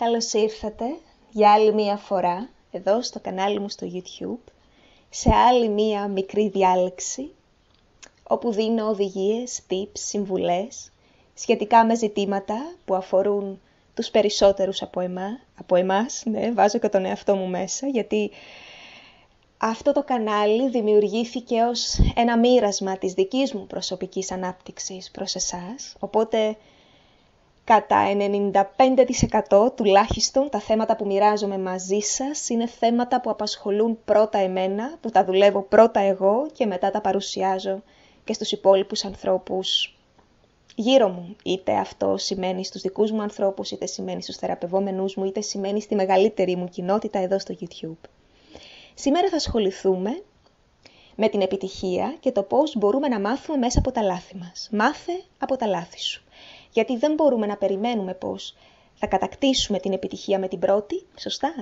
Καλώς ήρθατε για άλλη μία φορά εδώ στο κανάλι μου στο YouTube σε άλλη μία μικρή διάλεξη όπου δίνω οδηγίες, tips, συμβουλές σχετικά με ζητήματα που αφορούν τους περισσότερους από, εμά, από εμάς, ναι, βάζω και τον εαυτό μου μέσα γιατί αυτό το κανάλι δημιουργήθηκε ως ένα μοίρασμα της δικής μου προσωπικής ανάπτυξης προς εσάς, οπότε κατά 95% τουλάχιστον τα θέματα που μοιράζομαι μαζί σας είναι θέματα που απασχολούν πρώτα εμένα, που τα δουλεύω πρώτα εγώ και μετά τα παρουσιάζω και στους υπόλοιπους ανθρώπους γύρω μου. Είτε αυτό σημαίνει στους δικούς μου ανθρώπους, είτε σημαίνει στους θεραπευόμενούς μου, είτε σημαίνει στη μεγαλύτερη μου κοινότητα εδώ στο YouTube. Σήμερα θα ασχοληθούμε με την επιτυχία και το πώς μπορούμε να μάθουμε μέσα από τα λάθη μας. Μάθε από τα λάθη σου γιατί δεν μπορούμε να περιμένουμε πως θα κατακτήσουμε την επιτυχία με την πρώτη, σωστά.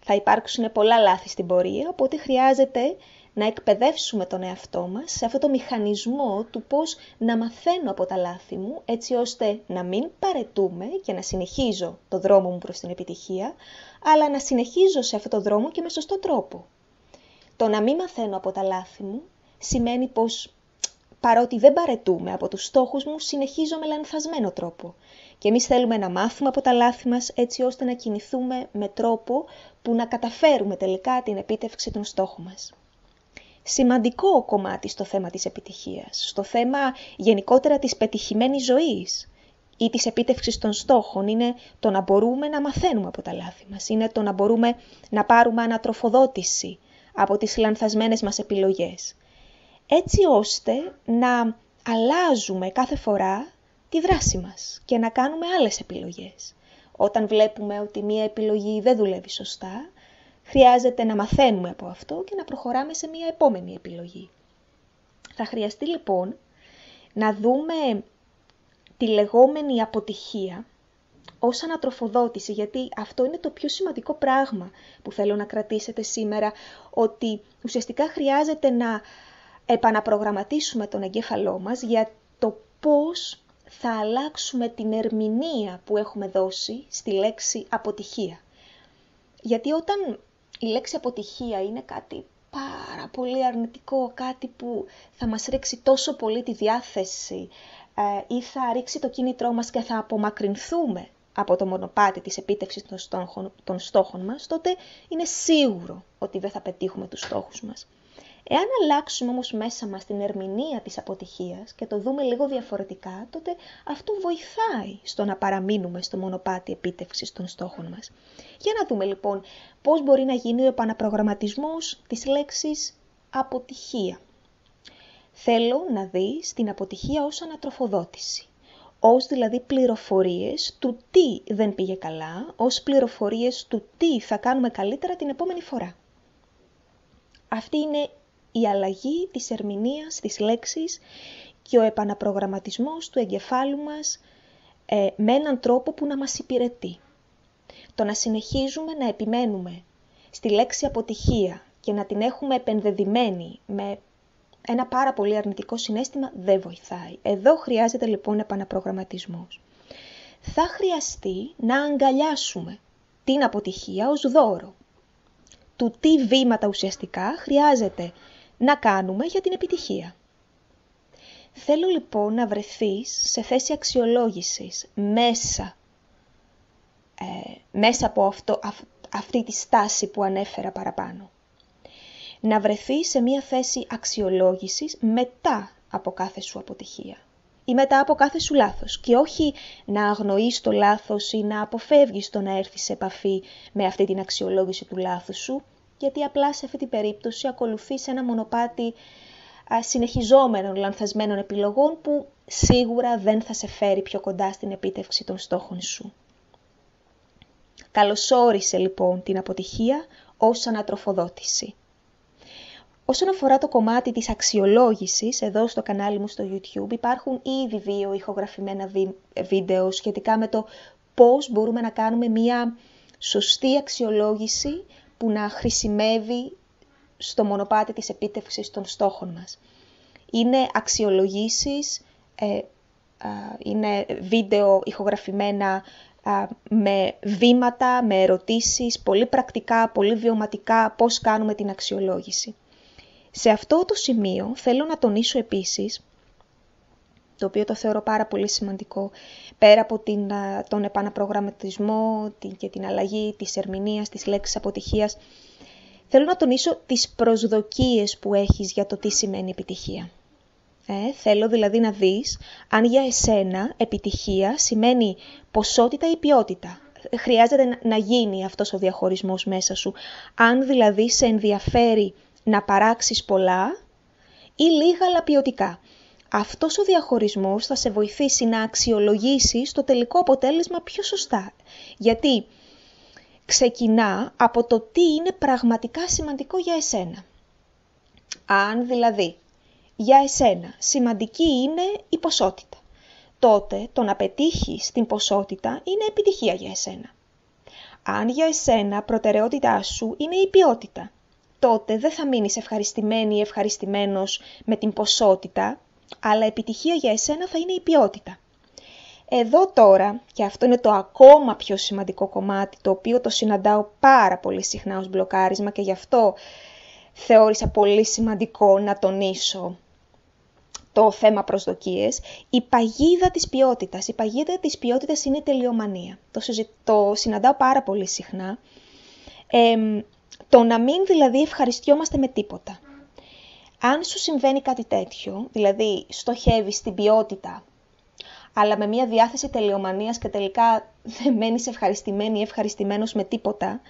Θα υπάρξουν πολλά λάθη στην πορεία, οπότε χρειάζεται να εκπαιδεύσουμε τον εαυτό μας σε αυτό το μηχανισμό του πώς να μαθαίνω από τα λάθη μου, έτσι ώστε να μην παρετούμε και να συνεχίζω το δρόμο μου προς την επιτυχία, αλλά να συνεχίζω σε αυτό το δρόμο και με σωστό τρόπο. Το να μην μαθαίνω από τα λάθη μου σημαίνει πως παρότι δεν παρετούμε από τους στόχους μου, συνεχίζω με λανθασμένο τρόπο. Και εμείς θέλουμε να μάθουμε από τα λάθη μας έτσι ώστε να κινηθούμε με τρόπο που να καταφέρουμε τελικά την επίτευξη των στόχων μας. Σημαντικό κομμάτι στο θέμα της επιτυχίας, στο θέμα γενικότερα της πετυχημένης ζωής ή της επίτευξης των στόχων είναι το να μπορούμε να μαθαίνουμε από τα λάθη μας, είναι το να μπορούμε να πάρουμε ανατροφοδότηση από τις λανθασμένες μας επιλογές έτσι ώστε να αλλάζουμε κάθε φορά τη δράση μας και να κάνουμε άλλες επιλογές. Όταν βλέπουμε ότι μία επιλογή δεν δουλεύει σωστά, χρειάζεται να μαθαίνουμε από αυτό και να προχωράμε σε μία επόμενη επιλογή. Θα χρειαστεί λοιπόν να δούμε τη λεγόμενη αποτυχία ως ανατροφοδότηση, γιατί αυτό είναι το πιο σημαντικό πράγμα που θέλω να κρατήσετε σήμερα, ότι ουσιαστικά χρειάζεται να επαναπρογραμματίσουμε τον εγκέφαλό μας για το πώς θα αλλάξουμε την ερμηνεία που έχουμε δώσει στη λέξη αποτυχία. Γιατί όταν η λέξη αποτυχία είναι κάτι πάρα πολύ αρνητικό, κάτι που θα μας ρίξει τόσο πολύ τη διάθεση ε, ή θα ρίξει το κίνητρό μας και θα απομακρυνθούμε από το μονοπάτι της επίτευξης των στόχων, των στόχων μας, τότε είναι σίγουρο ότι δεν θα πετύχουμε τους στόχους μας. Εάν αλλάξουμε όμως μέσα μας την ερμηνεία της αποτυχίας και το δούμε λίγο διαφορετικά, τότε αυτό βοηθάει στο να παραμείνουμε στο μονοπάτι επίτευξης των στόχων μας. Για να δούμε λοιπόν πώς μπορεί να γίνει ο επαναπρογραμματισμός της λέξης αποτυχία. Θέλω να δεις την αποτυχία ως ανατροφοδότηση ως δηλαδή πληροφορίες του τι δεν πήγε καλά, ως πληροφορίες του τι θα κάνουμε καλύτερα την επόμενη φορά. Αυτή είναι η αλλαγή της ερμηνείας της λέξης και ο επαναπρογραμματισμός του εγκεφάλου μας ε, με έναν τρόπο που να μας υπηρετεί. Το να συνεχίζουμε να επιμένουμε στη λέξη αποτυχία και να την έχουμε επενδεδημένη με ένα πάρα πολύ αρνητικό συνέστημα δεν βοηθάει. Εδώ χρειάζεται λοιπόν επαναπρογραμματισμός. Θα χρειαστεί να αγκαλιάσουμε την αποτυχία ως δώρο. Του τι βήματα ουσιαστικά χρειάζεται να κάνουμε για την επιτυχία. Θέλω λοιπόν να βρεθείς σε θέση αξιολόγησης μέσα, ε, μέσα από αυτό, αυτή τη στάση που ανέφερα παραπάνω. Να βρεθείς σε μία θέση αξιολόγησης μετά από κάθε σου αποτυχία ή μετά από κάθε σου λάθος και όχι να αγνοείς το λάθος ή να αποφεύγεις το να έρθεις σε επαφή με αυτή την αξιολόγηση του λάθους σου γιατί απλά σε αυτή την περίπτωση ακολουθείς ένα μονοπάτι συνεχιζόμενων λανθασμένων επιλογών που σίγουρα δεν θα σε φέρει πιο κοντά στην επίτευξη των στόχων σου. Καλωσόρισε λοιπόν την αποτυχία ως ανατροφοδότηση. Όσον αφορά το κομμάτι της αξιολόγησης, εδώ στο κανάλι μου στο YouTube υπάρχουν ήδη δύο ηχογραφημένα βίντεο σχετικά με το πώς μπορούμε να κάνουμε μία σωστή αξιολόγηση που να χρησιμεύει στο μονοπάτι της επίτευξης των στόχων μας. Είναι αξιολογήσεις, ε, είναι βίντεο ηχογραφημένα με βήματα, με ερωτήσεις, πολύ πρακτικά, πολύ βιωματικά πώς κάνουμε την αξιολόγηση. Σε αυτό το σημείο θέλω να τονίσω επίσης, το οποίο το θεωρώ πάρα πολύ σημαντικό, πέρα από την, τον επαναπρογραμματισμό και την αλλαγή της ερμηνείας, της λέξης αποτυχίας, θέλω να τονίσω τις προσδοκίες που έχεις για το τι σημαίνει επιτυχία. Ε, θέλω δηλαδή να δεις αν για εσένα επιτυχία σημαίνει ποσότητα ή ποιότητα. Χρειάζεται να γίνει αυτός ο διαχωρισμός μέσα σου. Αν δηλαδή σε ενδιαφέρει να παράξεις πολλά ή λίγα αλλά ποιοτικά. Αυτός ο διαχωρισμός θα σε βοηθήσει να αξιολογήσεις το τελικό αποτέλεσμα πιο σωστά. Γιατί ξεκινά από το τι είναι πραγματικά σημαντικό για εσένα. Αν δηλαδή για εσένα σημαντική είναι η ποσότητα, τότε το να πετύχεις την ποσότητα είναι επιτυχία για εσένα. Αν για εσένα προτεραιότητά σου είναι η ποιότητα, τότε δεν θα μείνεις ευχαριστημένη ή ευχαριστημένος με την ποσότητα, αλλά επιτυχία για εσένα θα είναι η ποιότητα. Εδώ τώρα, και αυτό είναι το ακόμα πιο σημαντικό κομμάτι, το οποίο το συναντάω πάρα πολύ συχνά ως μπλοκάρισμα και γι' αυτό θεώρησα πολύ σημαντικό να τονίσω το θέμα προσδοκίες, η παγίδα της ποιότητας. Η παγίδα της ποιότητας είναι η τελειομανία. Το, το συναντάω πάρα πολύ συχνά. το να μην δηλαδή ευχαριστιόμαστε με τίποτα. Αν σου συμβαίνει κάτι τέτοιο, δηλαδή στοχεύεις στην ποιότητα, αλλά με μια διάθεση τελειομανίας και τελικά δεν μένεις ευχαριστημένη ή ευχαριστημένος με τίποτα,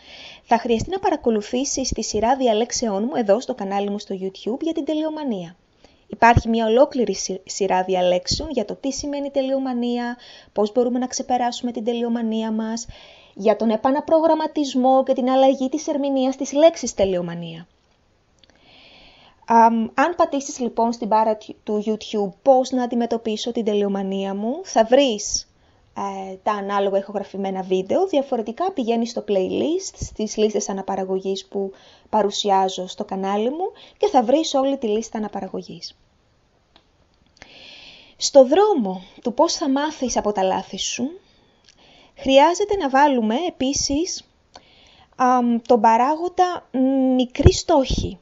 θα χρειαστεί να παρακολουθήσεις τη σειρά διαλέξεών μου εδώ στο κανάλι μου στο YouTube για την τελειομανία. Υπάρχει μια ολόκληρη σειρά διαλέξεων για το τι σημαίνει τελειομανία, πώς μπορούμε να ξεπεράσουμε την τελειομανία μας, για τον επαναπρογραμματισμό και την αλλαγή της ερμηνείας της λέξης τελειομανία. Αν πατήσεις λοιπόν στην μπάρα του YouTube πώς να αντιμετωπίσω την τελειομανία μου, θα βρεις ε, τα ανάλογα ηχογραφημένα βίντεο. Διαφορετικά πηγαίνεις στο playlist, στις λίστες αναπαραγωγής που παρουσιάζω στο κανάλι μου και θα βρεις όλη τη λίστα αναπαραγωγής. Στο δρόμο του πώς θα μάθεις από τα λάθη σου, χρειάζεται να βάλουμε επίσης α, τον παράγοντα μικρή στόχη.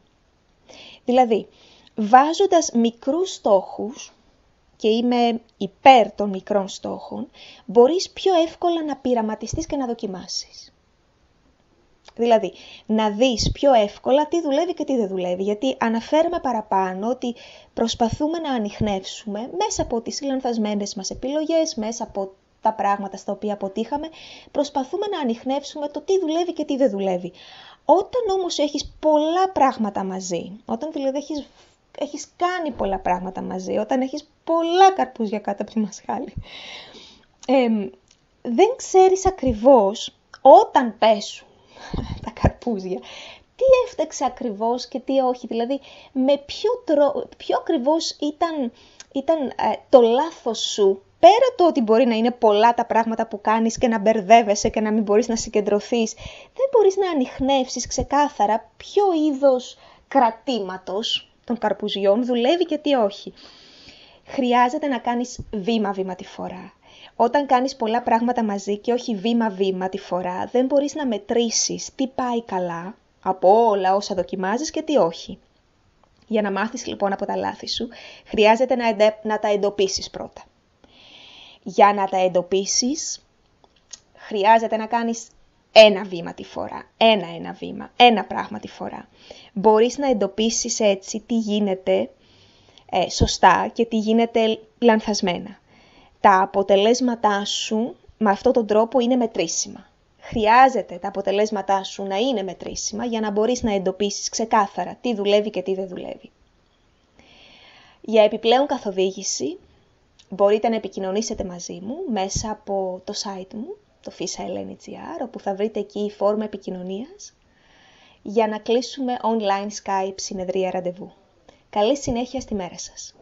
Δηλαδή, βάζοντας μικρούς στόχους, και είμαι υπέρ των μικρών στόχων, μπορείς πιο εύκολα να πειραματιστείς και να δοκιμάσεις. Δηλαδή, να δεις πιο εύκολα τι δουλεύει και τι δεν δουλεύει. Γιατί αναφέρουμε παραπάνω ότι προσπαθούμε να ανοιχνεύσουμε μέσα από τις λανθασμένες μας επιλογές, μέσα από τα πράγματα στα οποία αποτύχαμε, προσπαθούμε να ανοιχνεύσουμε το τι δουλεύει και τι δεν δουλεύει. Όταν όμως έχεις πολλά πράγματα μαζί, όταν δηλαδή έχεις, έχεις κάνει πολλά πράγματα μαζί, όταν έχεις πολλά καρπούζια κάτω από τη μασχάλη, ε, δεν ξέρεις ακριβώς όταν πέσουν τα καρπούζια. Τι έφταξε ακριβώς και τι όχι, δηλαδή με ποιο, τρο... ποιο ακριβώς ήταν, ήταν ε, το λάθος σου, πέρα το ότι μπορεί να είναι πολλά τα πράγματα που κάνεις και να μπερδεύεσαι και να μην μπορείς να συγκεντρωθείς, δεν μπορείς να ανοιχνεύσεις ξεκάθαρα ποιο είδος κρατήματος των καρπουζιών δουλεύει και τι όχι. Χρειάζεται να κάνεις βήμα-βήμα τη φορά. Όταν κάνεις πολλά πράγματα μαζί και όχι βήμα-βήμα τη φορά, δεν μπορείς να μετρήσεις τι πάει καλά από όλα όσα δοκιμάζεις και τι όχι. Για να μάθεις λοιπόν από τα λάθη σου, χρειάζεται να, να τα εντοπίσεις πρώτα. Για να τα εντοπίσεις, χρειάζεται να κάνεις ένα βήμα τη φορά, ένα-ένα βήμα, ένα πράγμα τη φορά. Μπορείς να εντοπίσεις έτσι τι γίνεται ε, σωστά και τι γίνεται λανθασμένα τα αποτελέσματά σου με αυτόν τον τρόπο είναι μετρήσιμα. Χρειάζεται τα αποτελέσματά σου να είναι μετρήσιμα για να μπορείς να εντοπίσεις ξεκάθαρα τι δουλεύει και τι δεν δουλεύει. Για επιπλέον καθοδήγηση μπορείτε να επικοινωνήσετε μαζί μου μέσα από το site μου, το FISA όπου θα βρείτε εκεί η φόρμα επικοινωνίας για να κλείσουμε online Skype συνεδρία ραντεβού. Καλή συνέχεια στη μέρα σας!